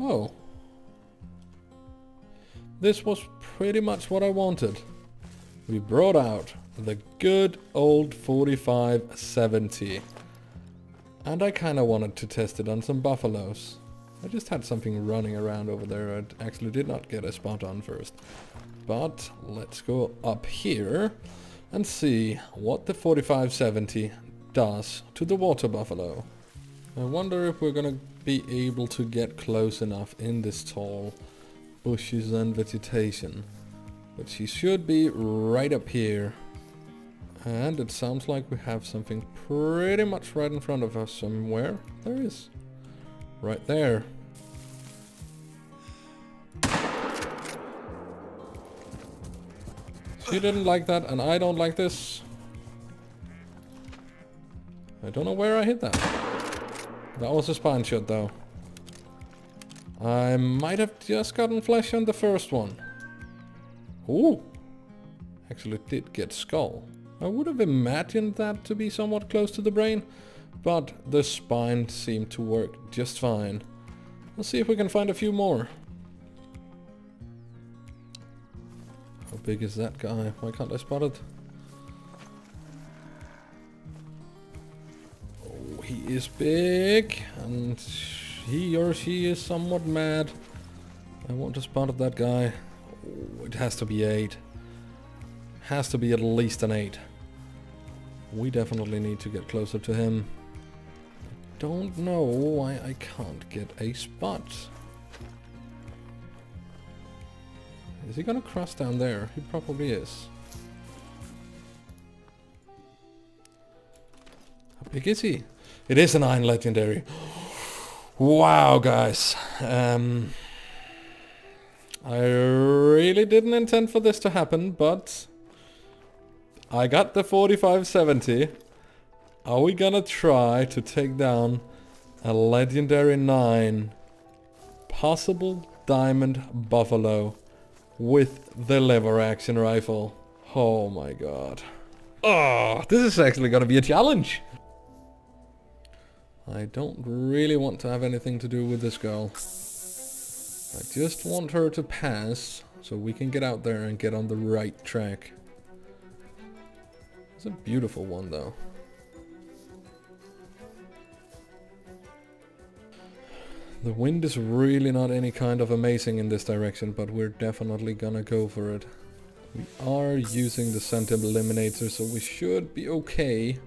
Oh. This was pretty much what I wanted. We brought out the good old 4570. And I kind of wanted to test it on some buffaloes. I just had something running around over there. I actually did not get a spot on first. But let's go up here and see what the 4570 does to the water buffalo. I wonder if we're gonna be able to get close enough in this tall bushes and vegetation. But she should be right up here. And it sounds like we have something pretty much right in front of us somewhere. There is. Right there. She didn't like that and I don't like this. I don't know where I hit that. That was a spine shot though. I might have just gotten flesh on the first one. Ooh. Actually did get skull. I would have imagined that to be somewhat close to the brain, but the spine seemed to work just fine. Let's see if we can find a few more. How big is that guy? Why can't I spot it? Is big, and he or she is somewhat mad. I want to spot of that guy. Oh, it has to be 8. Has to be at least an 8. We definitely need to get closer to him. Don't know why I can't get a spot. Is he gonna cross down there? He probably is. How big is he? It is an Iron Legendary. Wow, guys. Um, I really didn't intend for this to happen, but I got the 4570. Are we gonna try to take down a legendary 9 possible diamond buffalo with the lever action rifle? Oh my god. Oh, this is actually gonna be a challenge. I don't really want to have anything to do with this girl. I just want her to pass so we can get out there and get on the right track. It's a beautiful one though. The wind is really not any kind of amazing in this direction, but we're definitely gonna go for it. We are using the scent eliminator, so we should be okay.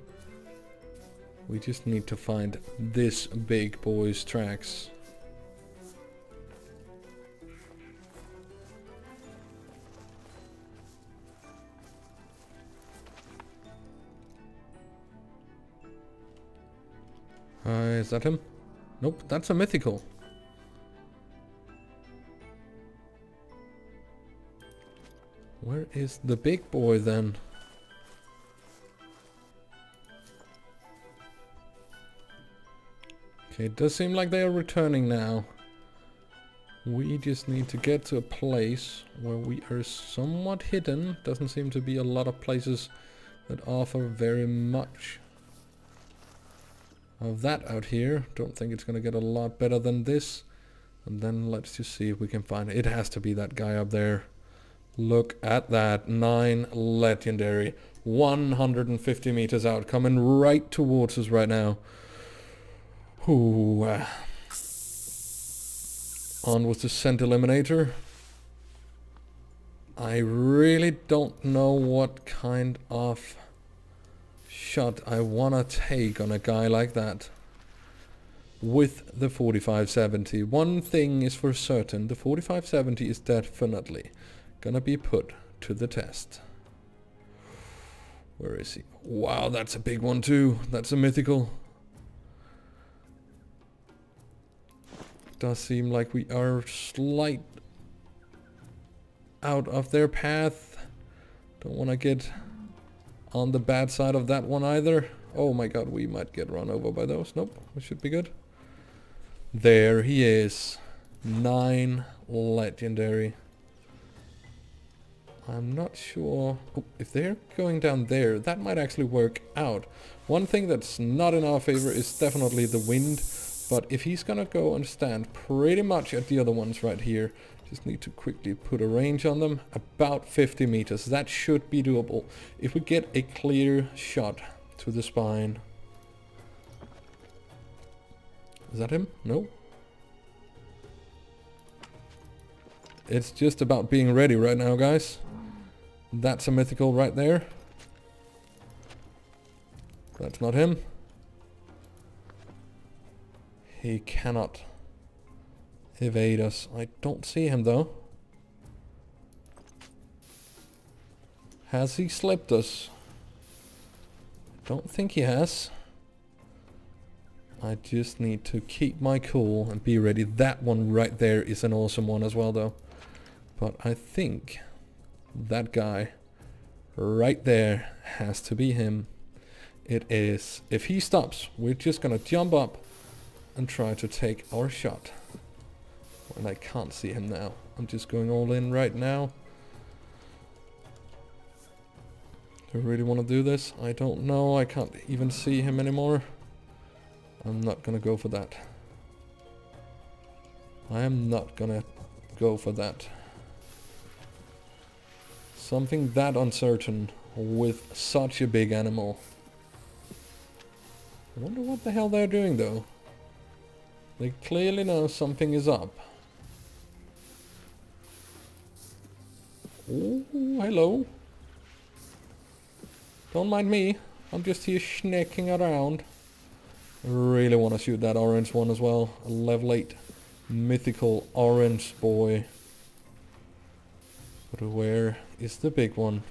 We just need to find this big boy's tracks. Uh, is that him? Nope, that's a mythical. Where is the big boy then? Okay, it does seem like they are returning now. We just need to get to a place where we are somewhat hidden. Doesn't seem to be a lot of places that offer very much of that out here. Don't think it's going to get a lot better than this. And then let's just see if we can find it. It has to be that guy up there. Look at that. 9 legendary. 150 meters out. Coming right towards us right now. Uh, on with the scent eliminator. I really don't know what kind of shot I wanna take on a guy like that with the 4570. One thing is for certain, the 4570 is definitely gonna be put to the test. Where is he? Wow, that's a big one too. That's a mythical. Does seem like we are slight out of their path. Don't want to get on the bad side of that one either. Oh my god, we might get run over by those. Nope, we should be good. There he is. Nine legendary. I'm not sure. Oh, if they're going down there, that might actually work out. One thing that's not in our favor is definitely the wind, But if he's gonna go and stand pretty much at the other ones right here, just need to quickly put a range on them, about 50 meters. That should be doable. If we get a clear shot to the spine. Is that him? No. It's just about being ready right now, guys. That's a mythical right there. That's not him. He cannot evade us. I don't see him though. Has he slipped us? Don't think he has. I just need to keep my cool and be ready. That one right there is an awesome one as well though. But I think that guy right there has to be him. It is. If he stops, we're just gonna jump up and try to take our shot. And I can't see him now. I'm just going all in right now. Do I really want to do this? I don't know. I can't even see him anymore. I'm not gonna go for that. I am not gonna go for that. Something that uncertain with such a big animal. I wonder what the hell they're doing though. They clearly know something is up. Oh, hello. Don't mind me. I'm just here snacking around. Really want to shoot that orange one as well. A level 8 mythical orange boy. But where is the big one?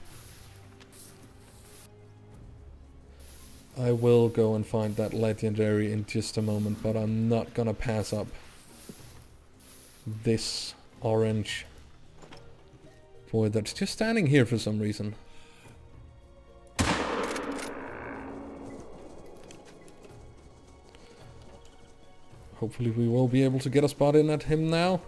I will go and find that legendary in just a moment, but I'm not gonna pass up this orange boy that's just standing here for some reason. Hopefully we will be able to get a spot in at him now.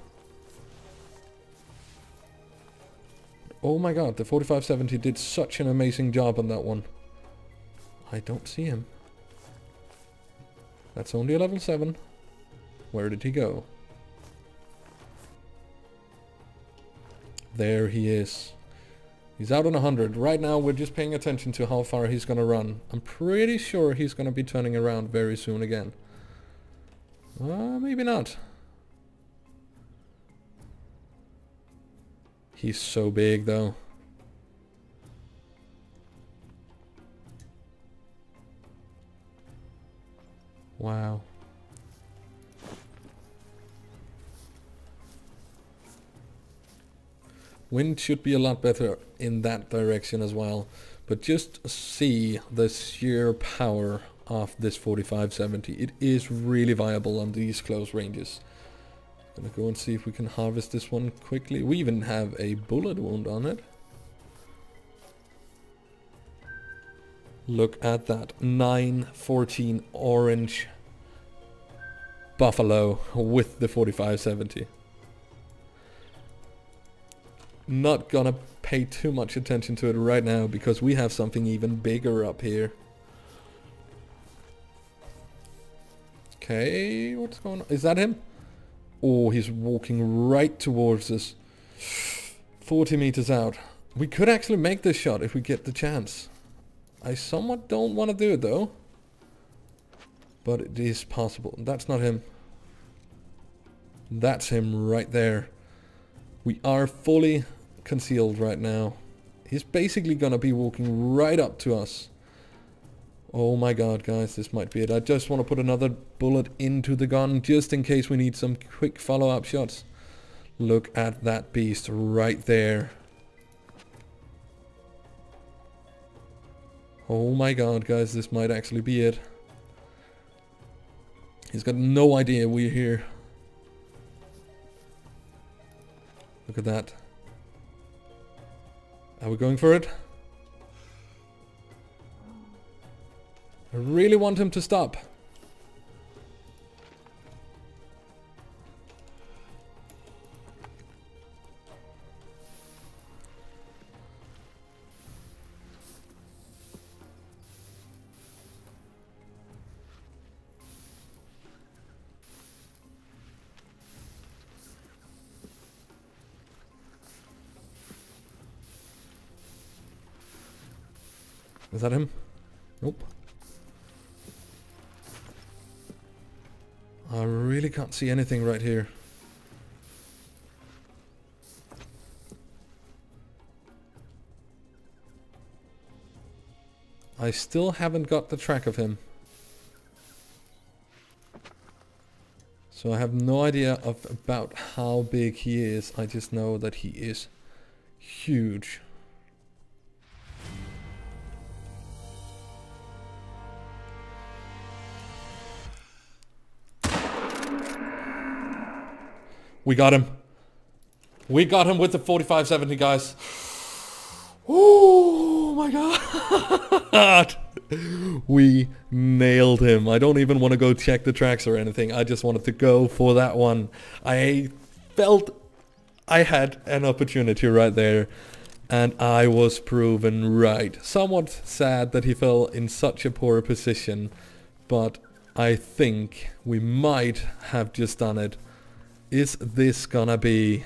Oh my god, the 4570 did such an amazing job on that one. I don't see him. That's only a level 7. Where did he go? There he is. He's out on 100. Right now we're just paying attention to how far he's going to run. I'm pretty sure he's going to be turning around very soon again. Uh, maybe not. He's so big though. Wow. Wind should be a lot better in that direction as well. But just see the sheer power of this 4570. It is really viable on these close ranges. Gonna go and see if we can harvest this one quickly. We even have a bullet wound on it. Look at that. 914 orange Buffalo with the 4570. Not gonna pay too much attention to it right now because we have something even bigger up here. Okay, what's going on? Is that him? Oh, he's walking right towards us. 40 meters out. We could actually make this shot if we get the chance. I somewhat don't want to do it though. But it is possible. That's not him. That's him right there. We are fully concealed right now. He's basically gonna be walking right up to us. Oh my god, guys, this might be it. I just want to put another bullet into the gun just in case we need some quick follow-up shots. Look at that beast right there. Oh my god, guys, this might actually be it. He's got no idea we're here. Look at that. Are we going for it? I really want him to stop. Is that him? Nope. I really can't see anything right here. I still haven't got the track of him. So I have no idea of about how big he is. I just know that he is huge. We got him. We got him with the 4570, guys. Oh my god. we nailed him. I don't even want to go check the tracks or anything. I just wanted to go for that one. I felt I had an opportunity right there and I was proven right. Somewhat sad that he fell in such a poor position, but I think we might have just done it. Is this gonna be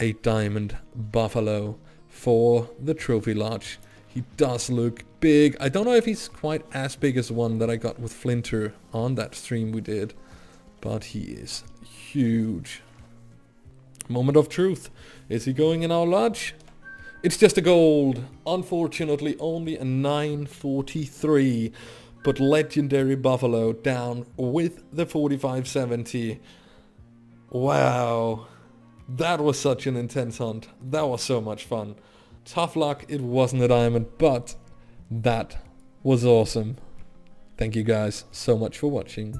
a diamond buffalo for the trophy lodge? He does look big. I don't know if he's quite as big as the one that I got with Flinter on that stream we did, but he is huge. Moment of truth. Is he going in our lodge? It's just a gold. Unfortunately, only a 943. But legendary Buffalo down with the 4570. Wow. That was such an intense hunt. That was so much fun. Tough luck, it wasn't a diamond, but that was awesome. Thank you guys so much for watching.